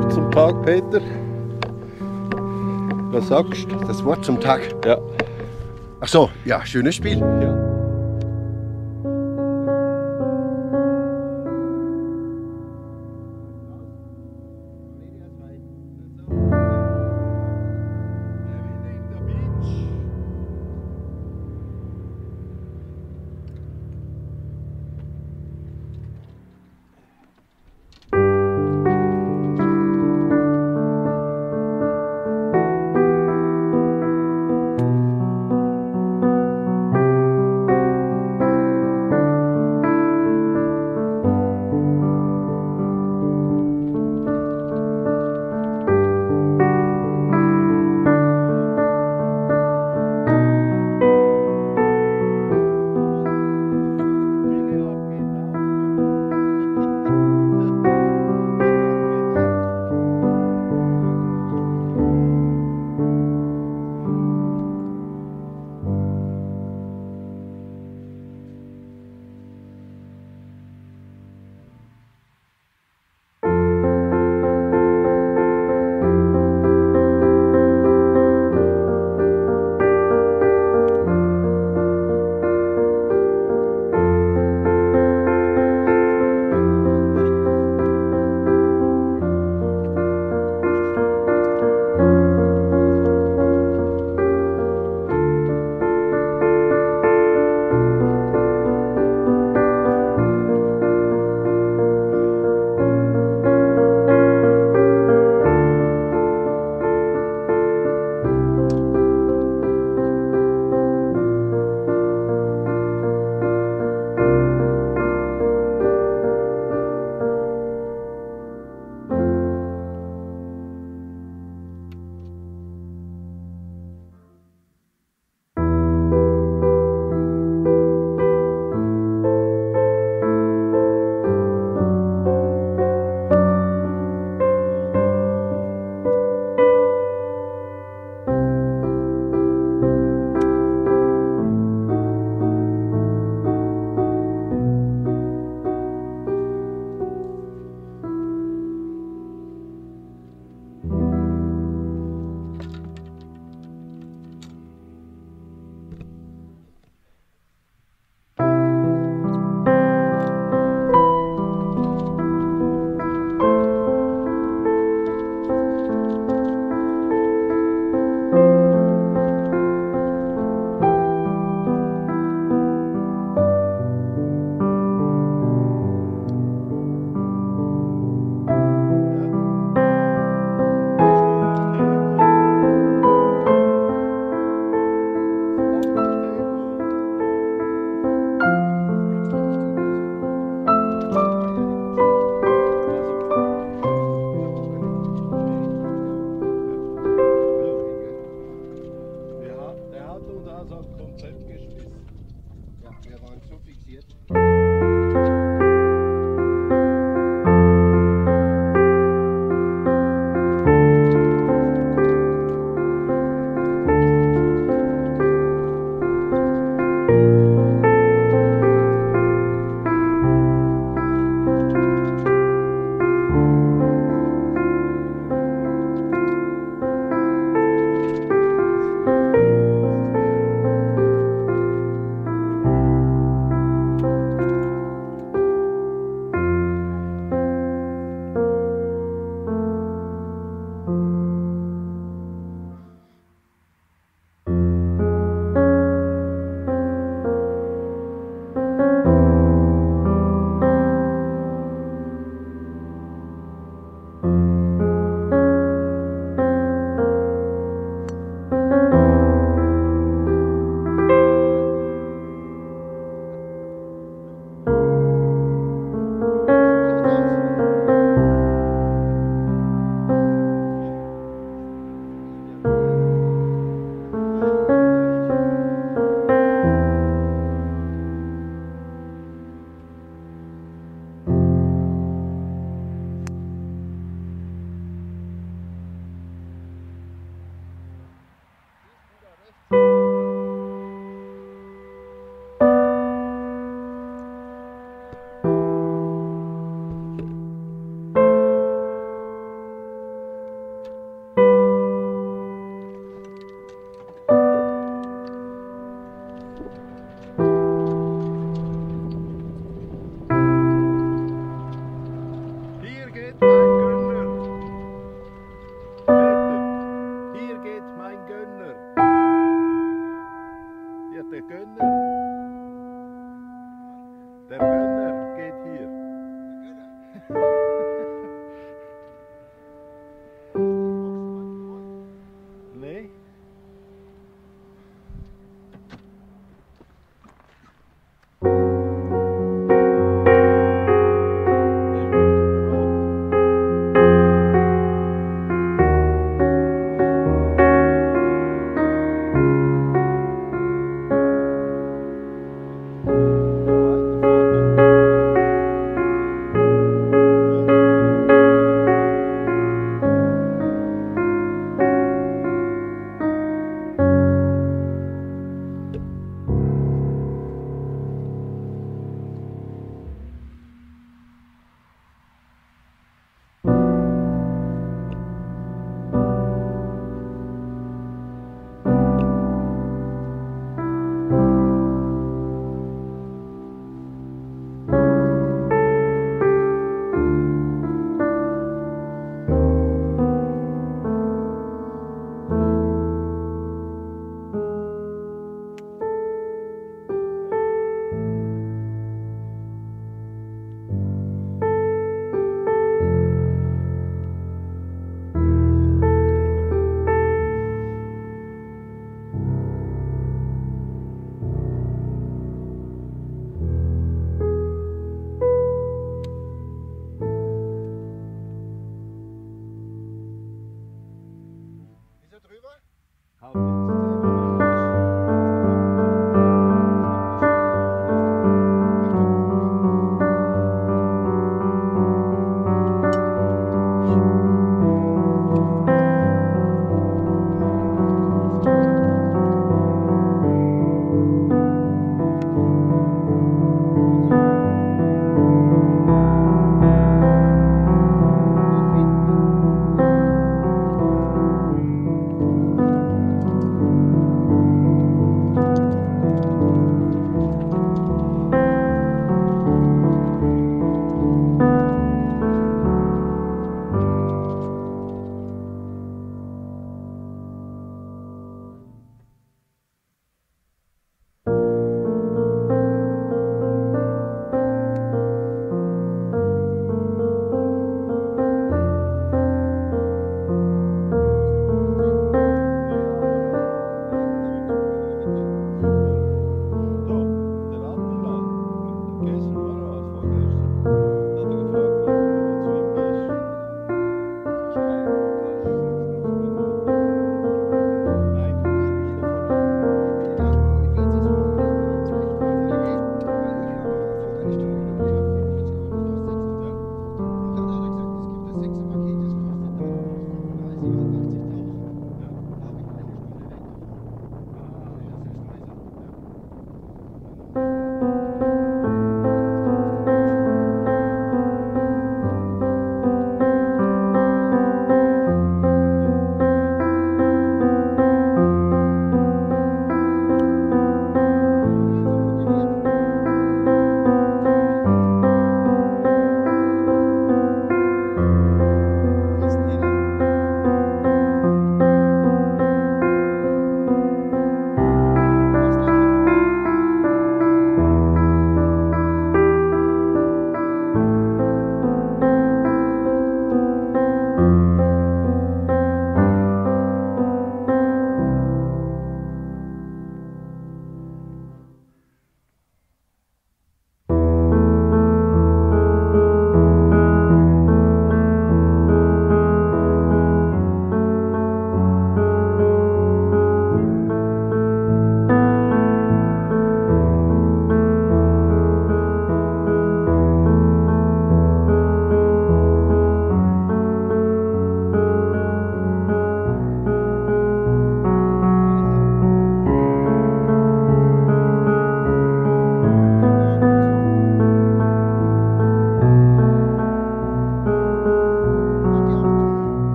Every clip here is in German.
Wort zum Tag, Peter. Was sagst du? Das Wort zum Tag. Ja. Ach so, ja, schönes Spiel. ja.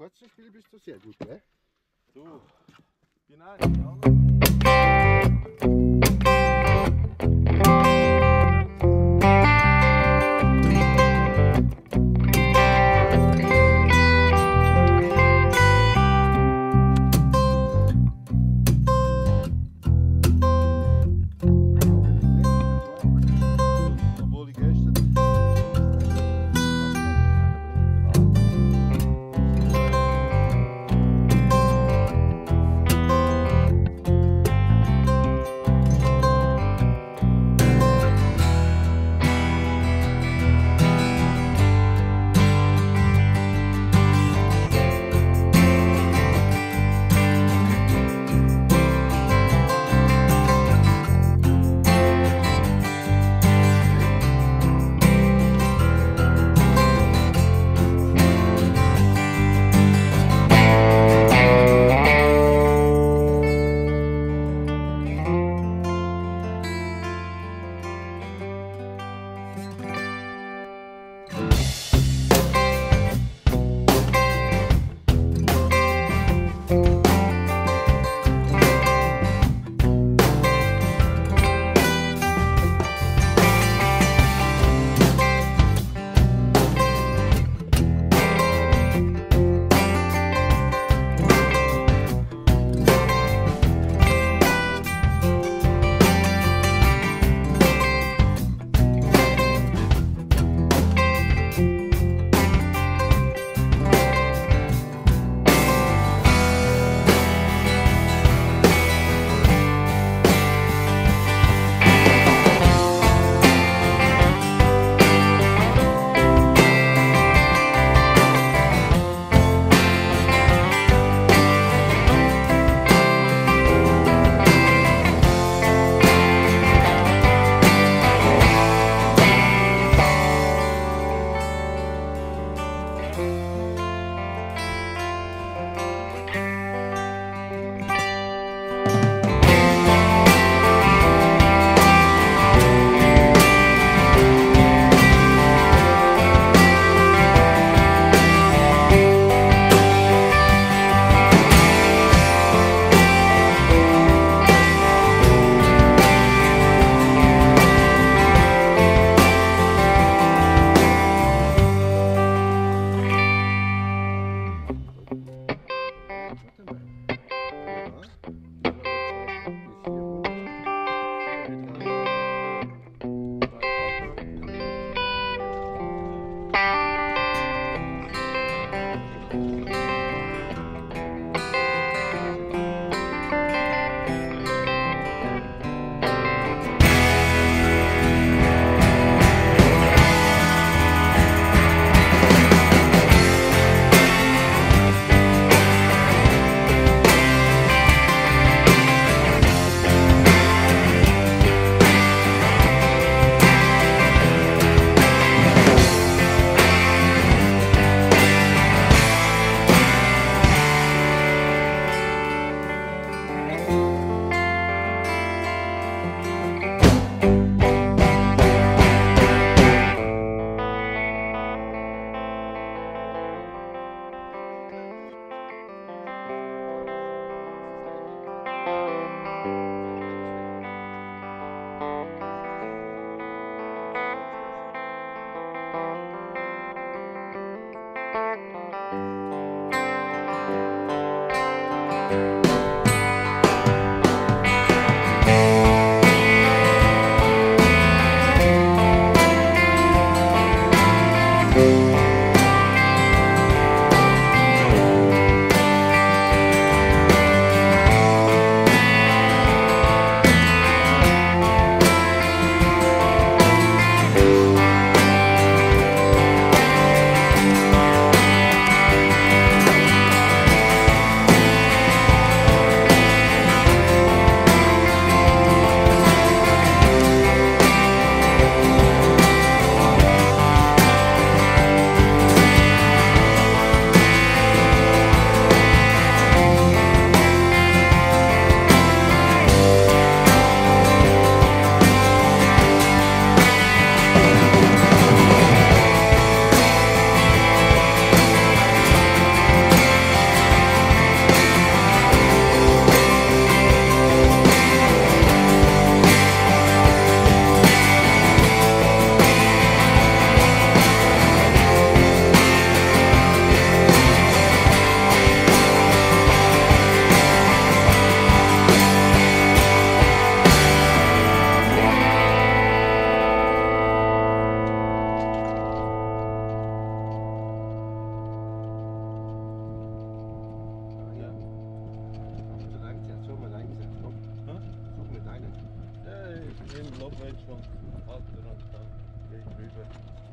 Kurzen Spiel bist du sehr gut, ne? Du, bin ein. move.